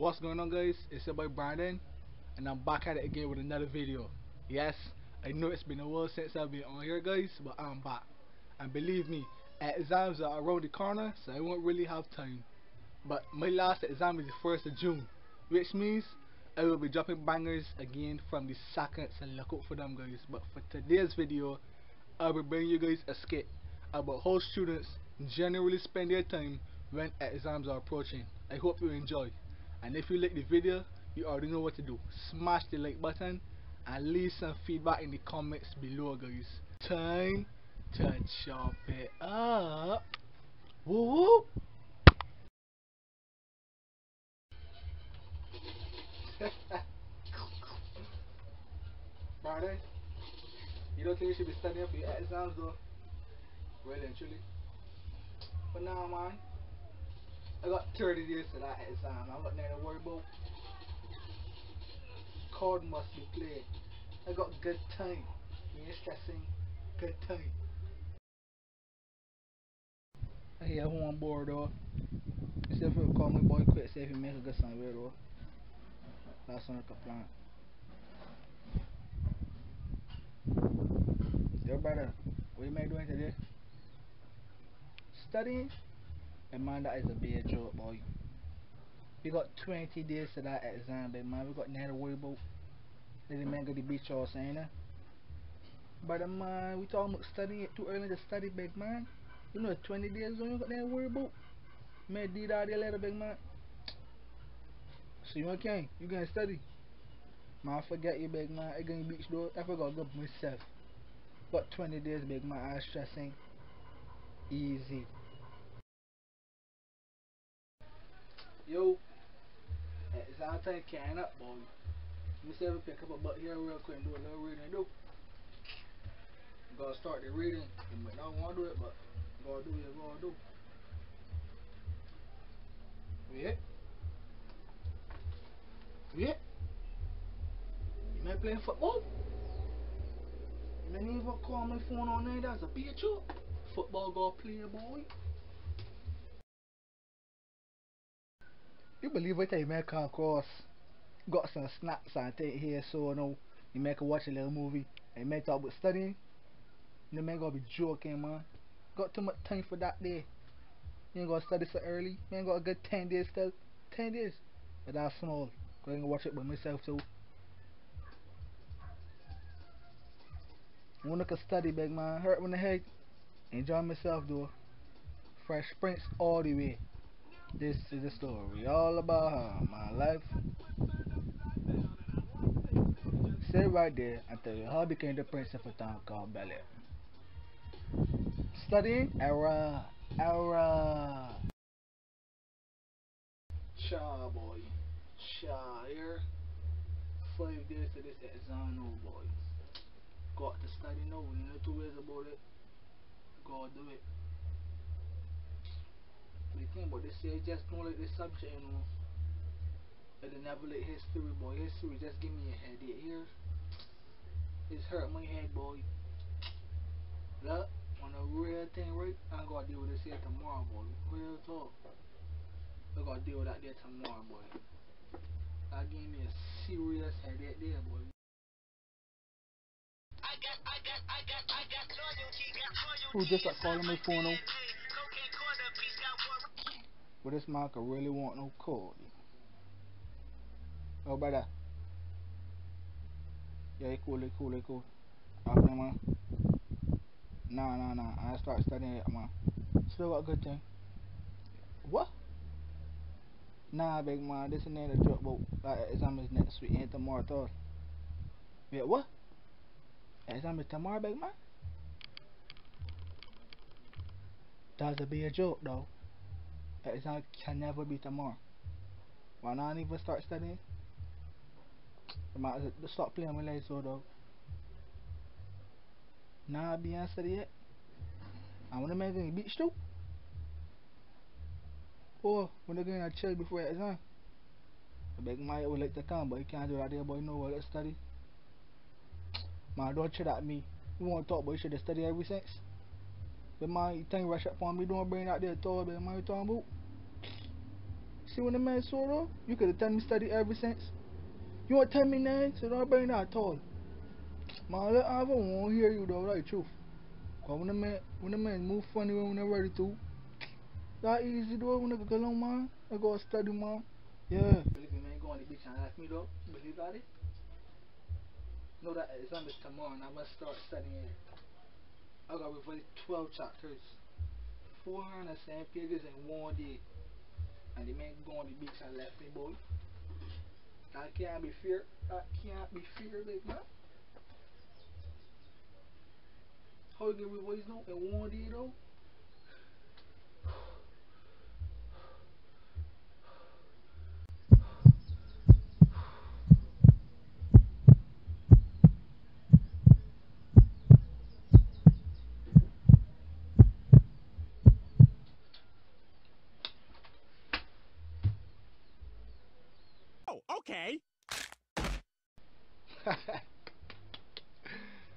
What's going on guys? It's your boy Brandon and I'm back at it again with another video. Yes, I know it's been a while since I've been on here guys, but I'm back. And believe me, exams are around the corner so I won't really have time. But my last exam is the 1st of June, which means I will be dropping bangers again from the second so look out for them guys. But for today's video, I will bring you guys a skit about how students generally spend their time when exams are approaching. I hope you enjoy. And if you like the video, you already know what to do. Smash the like button and leave some feedback in the comments below guys. Time to chop it up. Woo! Friday, you don't think you should be studying for your exams though? Well and truly. But now man, I got 30 days to that exam. Um, I'm not nothing to worry about. Card must be played. I got good time. You ain't stressing. Good time. Hey, I'm on board though. If you call my boy quick, see if make a good with though. That's on the plan. Yo brother, what you man doing today? Studying? And man, that is a big joke, boy. We got 20 days to that exam, big man. We got nothing to worry about. Let the man go to the beach saying that. But uh, man, we talking about studying it too early to study, big man. You know, 20 days on you got nothing to worry about. Man, did all the letter, big man. So you okay? You gonna study? Man, I forget you, big man. I gonna beach though. I forgot to go myself. Got 20 days, big man. I stressing. Easy. Yo, exam time carrying up, boy. Let me see if pick up a butt here real quick and do a little reading. Do. Gotta start the reading. You might not want to do it, but gotta do it. Gotta do. Yeah. Yeah. You might play football. You might even call my phone on there. That's a picture. Football gotta play, boy. You believe what I make across? Got some snaps and take here so no you make a watch a little movie and make talk about studying. You man gonna be joking man. Got too much time for that day. You ain't gonna study so early. You ain't got a good ten days still. Ten days. But that's small. Going to watch it by myself too. Wanna can study big man. Hurt when the head. Enjoy myself though. Fresh Prince all the way. This is a story all about her, my life. Stay right there and tell you how I became the prince of a town called Bel Air. Studying era, era. Cha boy, cha here. Five days to this exam, no oh, boy. Got to study now. You know two ways about it. Gotta do it. The thing about this year, just don't like this subject, you know. I did never like history, boy. History just give me a headache here. It's hurt my head, boy. Look, on a real thing, right? I gotta deal with this here tomorrow, boy. Real talk. I gotta deal with that there tomorrow, boy. That gave me a serious headache there, boy. Who just like calling my phone out? But this could really want no call. Oh, brother. Yeah, he cool, he cool, he cool. Man. Nah, nah, nah. I start studying it, man. Still got a good thing. What? Nah, big man. This and that a joke, but uh, exam is next week, ain't tomorrow at all. Wait, what? Exam is tomorrow, big man? That's a be a joke, though. Exam can never be tomorrow. Why not even start studying? I might as well stop playing with lights so though. Nah, be answered yet. I wanna make a beach too. Or when they're gonna chill before exam. The big my would like to come, but he can't do that there, boy. No, well, let's study. My don't chat at me. You want to talk, but you should have studied ever since. But man, you think rush up on me, don't bring that there at all, but man, you talking about? See when the man saw though? You could have done me study ever since. You want to tell me nothing? So don't bring that at all. Man, I don't want to hear you though, like truth. Cause when the man, when the man move funny when they're ready to, that easy though, when they go along, man. I go study, man. Yeah. Believe me, man, go on the beach and ask me though. Believe that it? Know that exam is tomorrow and I must start studying. I got revised 12 chapters. 400 same pages in one day. And the man go on the beach and left me, boy. That can't be fair. That can't be fair, like, man. How you get revised now in one day, though? Okay.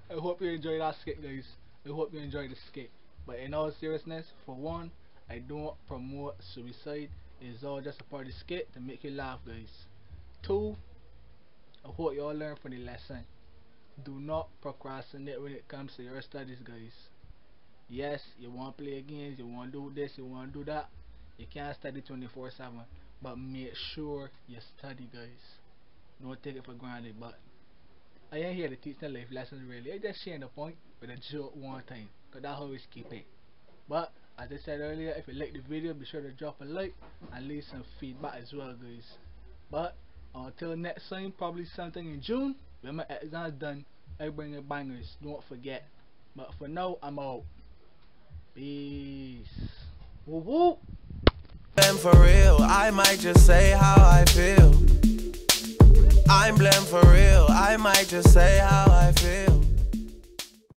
I hope you enjoyed that skit, guys. I hope you enjoyed the skit. But in all seriousness, for one, I don't promote suicide. It's all just a part of the skit to make you laugh, guys. Two, I hope you all learn from the lesson. Do not procrastinate when it comes to your studies, guys. Yes, you want to play games, you want to do this, you want to do that. You can't study 24 7 but make sure you study guys. Don't take it for granted but I ain't here to teach the life lessons really. I just sharing the point with a joke one time because that's how we keep it. But as I said earlier if you like the video be sure to drop a like and leave some feedback as well guys. But until next time probably something in June when my exam's done I bring you bangers. Don't forget. But for now I'm out. Peace. Woo woo Blem for real, I might just say how I feel. I'm blem for real, I might just say how I feel.